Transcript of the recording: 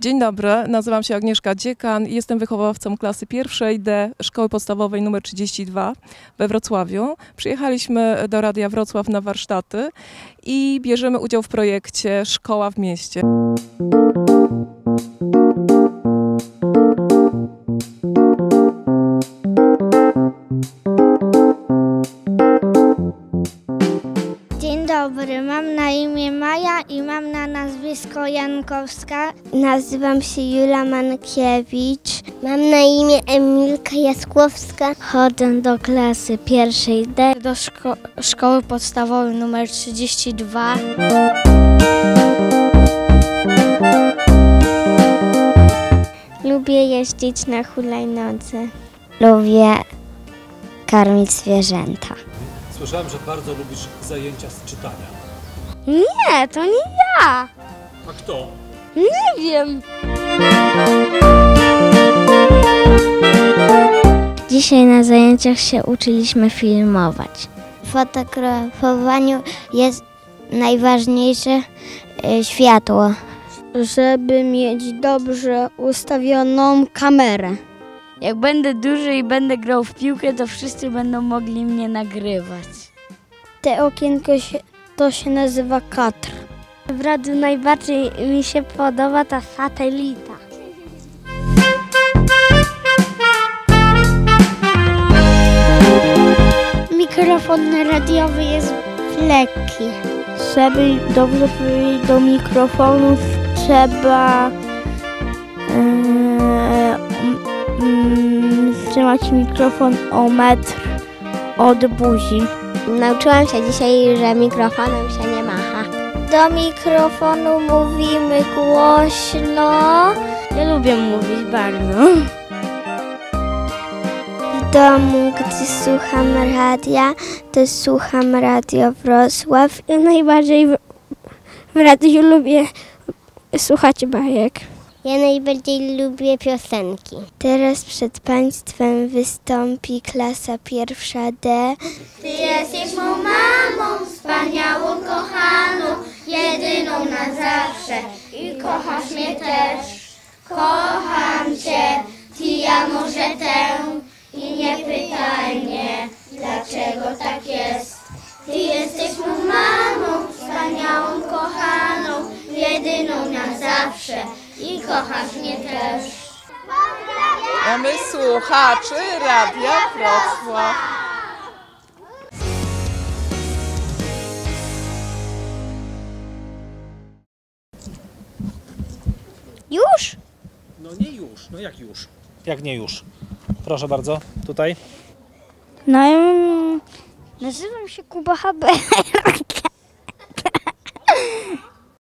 Dzień dobry, nazywam się Agnieszka Dziekan i jestem wychowawcą klasy pierwszej D Szkoły Podstawowej nr 32 we Wrocławiu. Przyjechaliśmy do Radia Wrocław na warsztaty i bierzemy udział w projekcie Szkoła w mieście. Dobry, mam na imię Maja i mam na nazwisko Jankowska. Nazywam się Jula Mankiewicz. Mam na imię Emilka Jaskłowska. Chodzę do klasy pierwszej D, do szko- szkoły podstawowej numer 32. Lubię jeździć na hulajnodze. Lubię karmić zwierzęta. Słyszałem, że bardzo lubisz zajęcia z czytania. Nie, to nie ja. A kto? Nie wiem. Dzisiaj na zajęciach się uczyliśmy filmować. W fotografowaniu jest najważniejsze y, światło. Żeby mieć dobrze ustawioną kamerę. Jak będę duży i będę grał w piłkę, to wszyscy będą mogli mnie nagrywać. Te okienko się, to się nazywa katr. W radiu najbardziej mi się podoba ta satelita. Mikrofon radiowy jest lekki. Żeby dobrze powiedzieć do mikrofonu trzeba mm, trzymać mikrofon o metr od buzi. Nauczyłam się dzisiaj, że mikrofonem się nie macha. Do mikrofonu mówimy głośno. Ja lubię mówić bardzo. W domu, gdy słucham radia, to słucham Radio Wrocław. Ja najbardziej w, w radiu lubię słuchać bajek. Ja najbardziej lubię piosenki. Teraz przed Państwem wystąpi klasa pierwsza D. Ty jesteś mą mamą, wspaniałą, kochaną, jedyną na zawsze i kochasz mnie też. Kocham cię, ty ja może tę i nie pytaj mnie, dlaczego tak jest. Ty jesteś mą mamą, wspaniałą, kochaną, jedyną na zawsze i kochasz mnie też. Mamy słuchaczy Radia Wrocław. Już? No nie już, no jak już? Jak nie już? Proszę bardzo, tutaj. No, nazywam się Kuba Haberk.